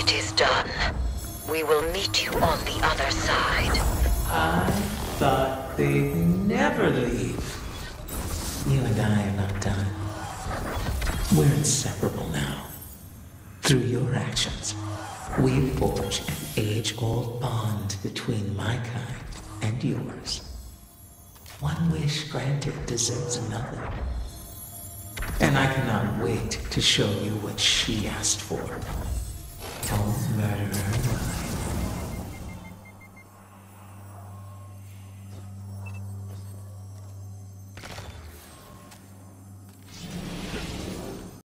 It is done. We will meet you on the other side. I thought they'd never leave. You and I are not done. We're inseparable now. Through your actions, we forge an age-old bond between my kind and yours. One wish granted deserves another. And I cannot wait to show you what she asked for.